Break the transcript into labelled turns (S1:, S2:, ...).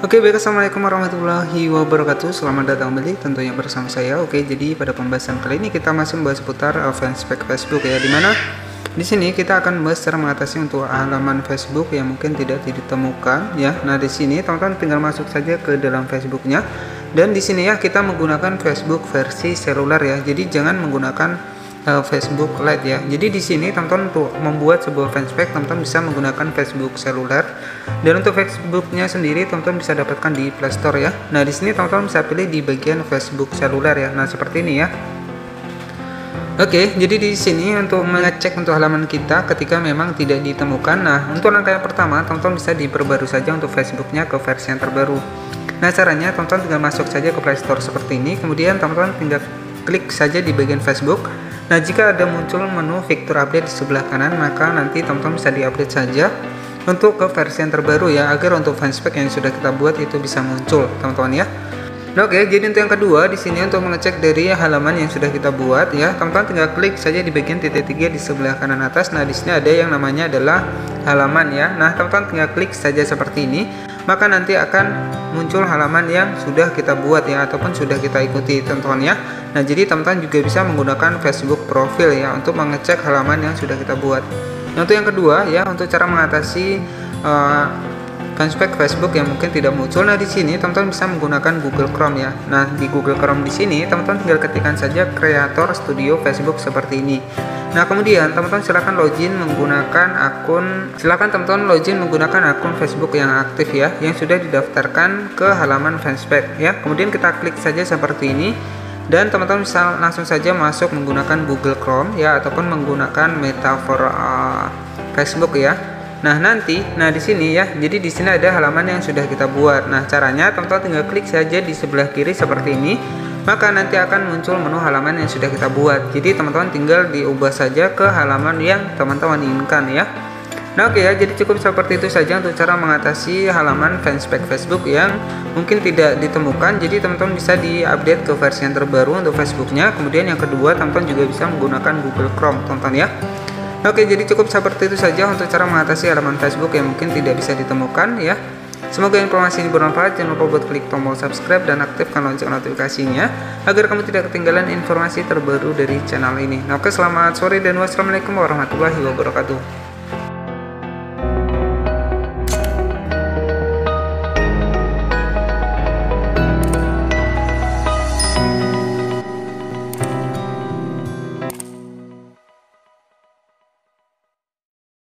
S1: Oke baik. Assalamualaikum warahmatullahi wabarakatuh. Selamat datang kembali tentunya bersama saya. Oke jadi pada pembahasan kali ini kita masih membahas seputar uh, fanspage Facebook ya Di mana di sini kita akan membahas cara mengatasi untuk halaman Facebook yang mungkin tidak ditemukan ya. Nah di sini teman-teman tinggal masuk saja ke dalam Facebooknya. Dan di sini ya kita menggunakan Facebook versi seluler ya. Jadi jangan menggunakan uh, Facebook Lite ya. Jadi di sini teman-teman untuk membuat sebuah fanspage teman-teman bisa menggunakan Facebook seluler dan untuk Facebooknya sendiri teman-teman bisa dapatkan di Play Store ya. Nah di sini teman-teman bisa pilih di bagian Facebook seluler ya. Nah seperti ini ya. Oke, jadi di sini untuk mengecek untuk halaman kita ketika memang tidak ditemukan. Nah, untuk langkah yang pertama, teman-teman bisa diperbarui saja untuk Facebooknya ke versi yang terbaru. Nah, caranya teman-teman tinggal masuk saja ke Play Store seperti ini, kemudian teman-teman tinggal klik saja di bagian Facebook. Nah, jika ada muncul menu fitur update di sebelah kanan, maka nanti teman-teman bisa diupdate saja untuk ke versi yang terbaru ya, agar untuk fanspage yang sudah kita buat itu bisa muncul, teman-teman ya. Nah, oke, jadi untuk yang kedua di sini untuk mengecek dari halaman yang sudah kita buat ya, teman-teman tinggal klik saja di bagian titik tiga di sebelah kanan atas. Nah, di sini ada yang namanya adalah halaman ya. Nah, teman-teman tinggal klik saja seperti ini maka nanti akan muncul halaman yang sudah kita buat ya ataupun sudah kita ikuti teman-teman ya nah jadi teman-teman juga bisa menggunakan Facebook profil ya untuk mengecek halaman yang sudah kita buat untuk yang kedua ya untuk cara mengatasi uh, fanspage Facebook yang mungkin tidak muncul. Nah, di sini teman-teman bisa menggunakan Google Chrome ya. Nah, di Google Chrome di sini teman-teman tinggal ketikkan saja Creator Studio Facebook seperti ini. Nah, kemudian teman-teman silahkan login menggunakan akun silahkan teman-teman login menggunakan akun Facebook yang aktif ya, yang sudah didaftarkan ke halaman fanspage ya. Kemudian kita klik saja seperti ini dan teman-teman bisa langsung saja masuk menggunakan Google Chrome ya ataupun menggunakan metafor uh, Facebook ya. Nah, nanti nah di sini ya. Jadi di sini ada halaman yang sudah kita buat. Nah, caranya teman-teman tinggal klik saja di sebelah kiri seperti ini. Maka nanti akan muncul menu halaman yang sudah kita buat. Jadi teman-teman tinggal diubah saja ke halaman yang teman-teman inginkan ya. Nah oke ya, jadi cukup seperti itu saja untuk cara mengatasi halaman fanspage Facebook yang mungkin tidak ditemukan. Jadi teman-teman bisa diupdate ke versi yang terbaru untuk Facebooknya. Kemudian yang kedua, teman-teman juga bisa menggunakan Google Chrome, teman-teman ya. Oke, jadi cukup seperti itu saja untuk cara mengatasi halaman Facebook yang mungkin tidak bisa ditemukan ya. Semoga informasi ini bermanfaat. Jangan lupa buat klik tombol subscribe dan aktifkan lonceng notifikasinya agar kamu tidak ketinggalan informasi terbaru dari channel ini. Nah, oke, selamat sore dan wassalamualaikum warahmatullahi wabarakatuh.